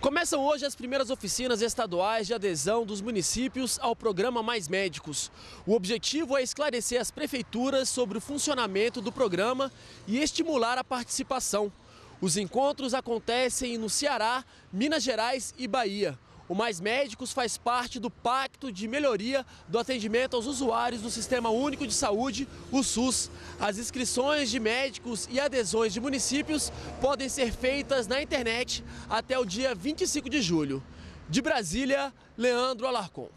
Começam hoje as primeiras oficinas estaduais de adesão dos municípios ao programa Mais Médicos. O objetivo é esclarecer as prefeituras sobre o funcionamento do programa e estimular a participação. Os encontros acontecem no Ceará, Minas Gerais e Bahia. O Mais Médicos faz parte do Pacto de Melhoria do Atendimento aos Usuários do Sistema Único de Saúde, o SUS. As inscrições de médicos e adesões de municípios podem ser feitas na internet até o dia 25 de julho. De Brasília, Leandro Alarcon.